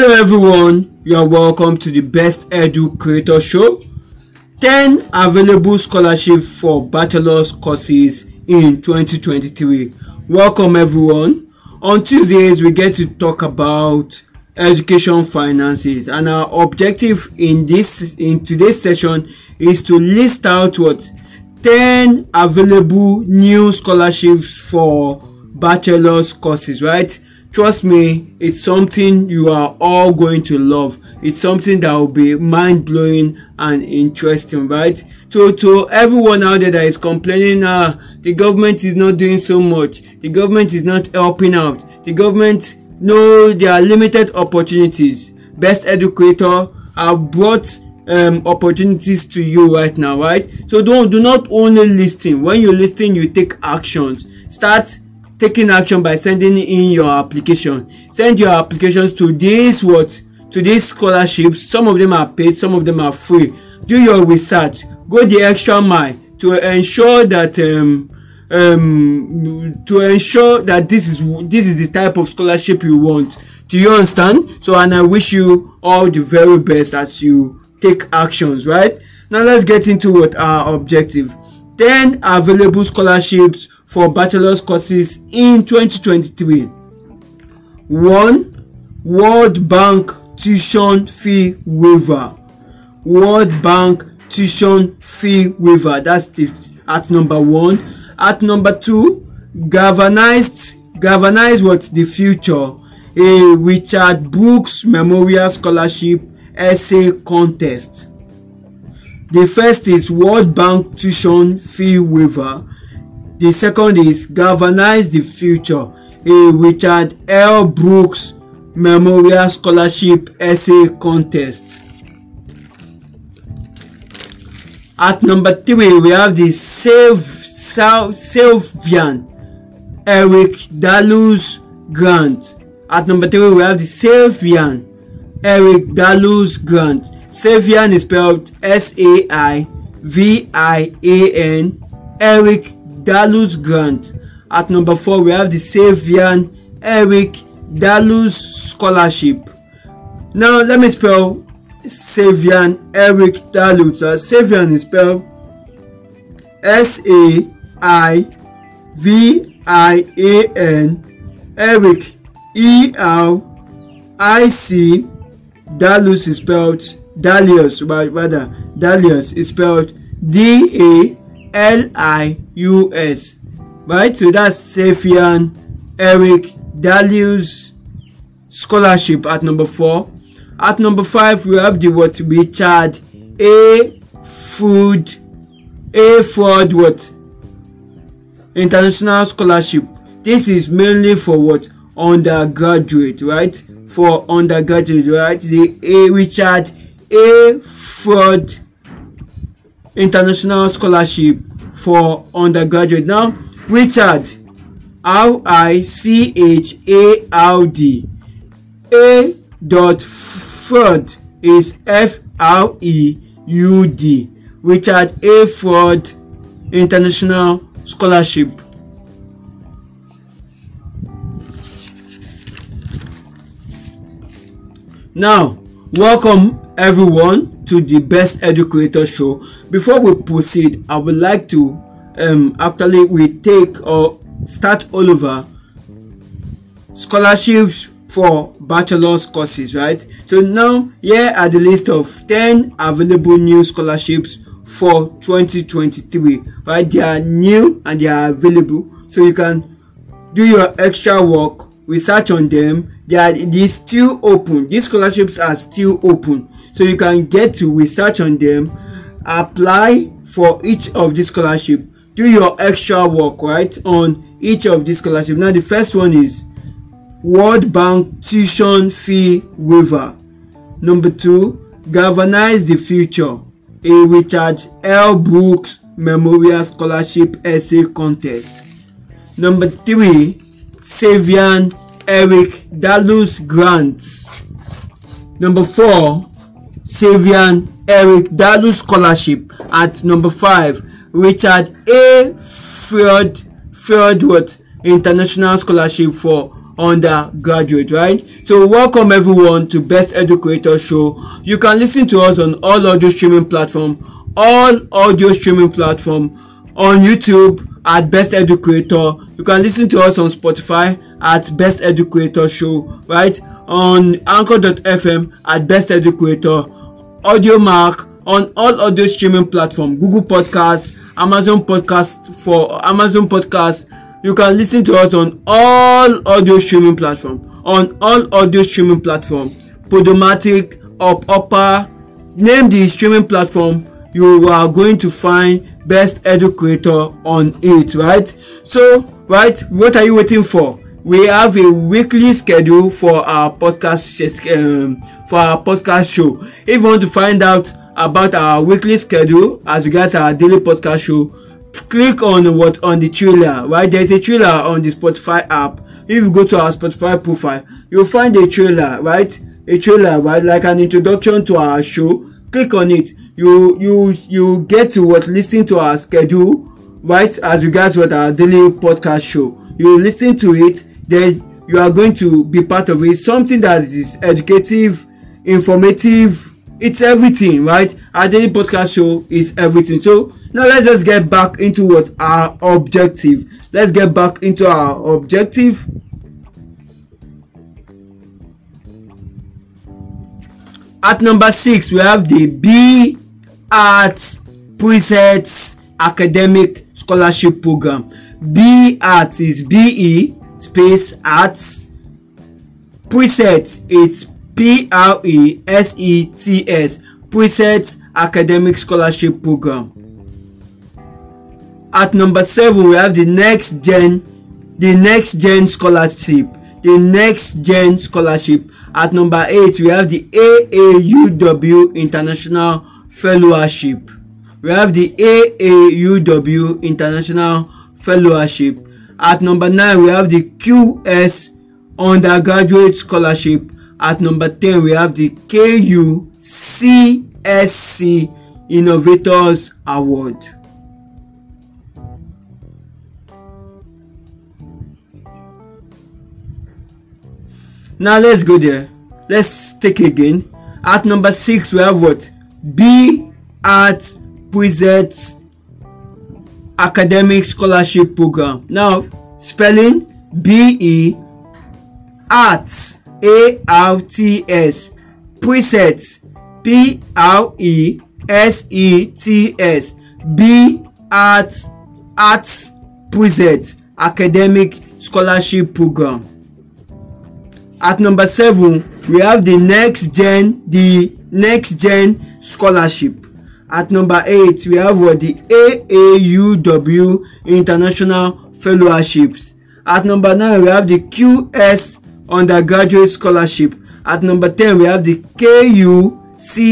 Hello everyone, you are welcome to the Best Edu Creator Show. 10 available scholarships for bachelor's courses in 2023. Welcome everyone. On Tuesdays we get to talk about education finances and our objective in this in today's session is to list out what 10 available new scholarships for bachelor's courses, right? trust me it's something you are all going to love. It's something that will be mind-blowing and interesting right? So to everyone out there that is complaining ah uh, the government is not doing so much. The government is not helping out. The government know there are limited opportunities. Best educator have brought um, opportunities to you right now right? So don't do not only listen when you listen you take actions. Start taking action by sending in your application. Send your applications to this what? To these scholarships some of them are paid some of them are free. Do your research. Go the extra mile to ensure that um, um, to ensure that this is this is the type of scholarship you want. Do you understand? So and i wish you all the very best as you take actions right? Now let's get into what our objective 10 available scholarships for bachelor's courses in 2023. 1. World Bank tuition fee waiver. World Bank tuition fee waiver. That's the, at number 1. At number 2, galvanized galvanize what the future a Richard Brooks Memorial Scholarship essay contest. The first is World Bank tuition fee waiver. The second is Galvanize the Future, a Richard L. Brooks Memorial Scholarship Essay Contest. At number three, we have the Save, Eric Dalus Grant. At number three, we have the Saivian Eric Dalus Grant. Savian is spelled S-A-I-V-I-A-N. Eric Dalus Grant. At number four, we have the Savian Eric Dalus Scholarship. Now, let me spell Savian Eric Dalus. Uh, Savian is spelled S-A-I-V-I-A-N. Eric E-R-I-C. Dalus is spelled Dalius rather Dalius is spelled D A L I U S. Right? So that's Saivian Eric Dalius scholarship at number four. At number five we have the what? Richard A. Food A. Ford what? International scholarship. This is mainly for what? Undergraduate right? For undergraduate right? The A. Richard A Ford International Scholarship for undergraduate. Now, Richard, R I C H A R D. A dot Ford is F R E U D. Richard A Ford International Scholarship. Now, welcome everyone to the best educator show. Before we proceed i would like to um actually we take or start all over. Scholarships for bachelor's courses right? So now here are the list of 10 available new scholarships for 2023 right? They are new and they are available. So you can do your extra work research on them they are they still open. These scholarships are still open. So you can get to research on them apply for each of these scholarship do your extra work right on each of these scholarship now the first one is world bank tuition fee waiver. Number two galvanize the future a richard l. Brooks memorial scholarship essay contest. Number three saivian eric dalus grant number four Saivian Eric Dalu Scholarship at number five. Richard A. Fieldworth International Scholarship for undergraduate right so welcome everyone to best educator show you can listen to us on all audio streaming platform all audio streaming platform on youtube at best educator. You can listen to us on spotify at best educator show right? On anchor.fm at best educator. Audiomack on all audio streaming platform google podcast amazon podcast for amazon podcast you can listen to us on all audio streaming platform on all audio streaming platform. Podomatic up upper name the streaming platform you are going to find best educator on it right? So right what are you waiting for? We have a weekly schedule for our podcast um, for our podcast show. If you want to find out about our weekly schedule as regards our daily podcast show click on what on the trailer right? There's a trailer on the spotify app. If you go to our spotify profile you'll find a trailer right? A trailer right? Like an introduction to our show. Click on it you you you get to what listen to our schedule right as regards what our daily podcast show. You listen to it then you are going to be part of it. Something that is educative informative it's everything right? Our daily podcast show is everything. So now let's just get back into what our objective. Let's get back into our objective. At number six we have the b arts presets academic scholarship program. B arts is be space arts. Presets is p-r-e-s-e-t-s presets academic scholarship program. At number seven we have the next gen the next gen scholarship the next gen scholarship. At number eight we have the aauw international fellowship. We have the aauw international fellowship. At number nine we have the qs undergraduate scholarship. At number ten we have the ku csc innovators award. now let's go there. Let's take again. At number six we have what be at presents academic scholarship program. Now spelling be arts arts presets presets be at at presets academic scholarship program. At number seven we have the next gen the next gen scholarship. At number eight we have what the aauw international fellowships. At number nine we have the qs undergraduate scholarship. At number ten we have the kucsc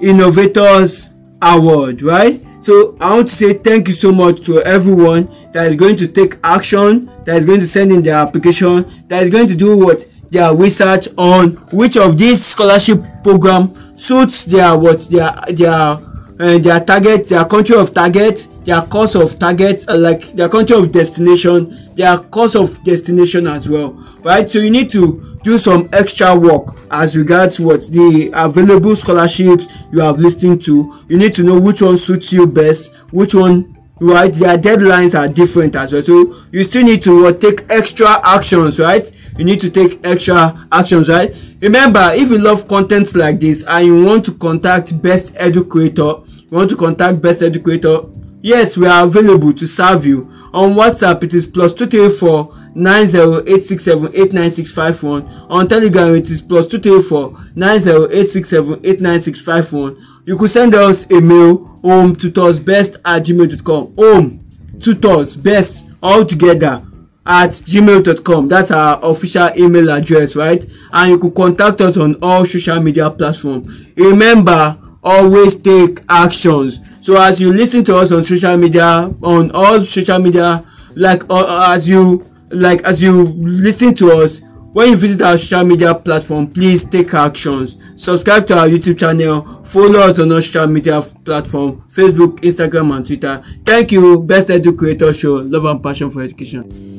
innovators award right? So i want to say thank you so much to everyone that is going to take action that is going to send in their application that is going to do what their research on which of these scholarship program suits their what their their uh, their target their country of target their course of target uh, like their country of destination their course of destination as well. Right? So you need to do some extra work as regards what the available scholarships you have listened to. You need to know which one suits you best which one right? Their deadlines are different as well. So you still need to uh, take extra actions right? You need to take extra actions right? Remember if you love content like this and you want to contact best educator you want to contact best educator yes we are available to serve you. On whatsapp it is plus two three four nine zero eight six seven eight nine six five one. On telegram it is plus two three four nine zero eight six seven eight nine six five one. You could send us a mail home tutorsbest at gmail dot com. Home tutorsbest all together at gmail dot com. That's our official email address right? And you could contact us on all social media platforms remember always take actions. So as you listen to us on social media on all social media like uh, as you like as you listen to us when you visit our social media platform please take actions. Subscribe to our youtube channel follow us on our social media platform facebook instagram and twitter. Thank you. Best edu creator show. Love and passion for education.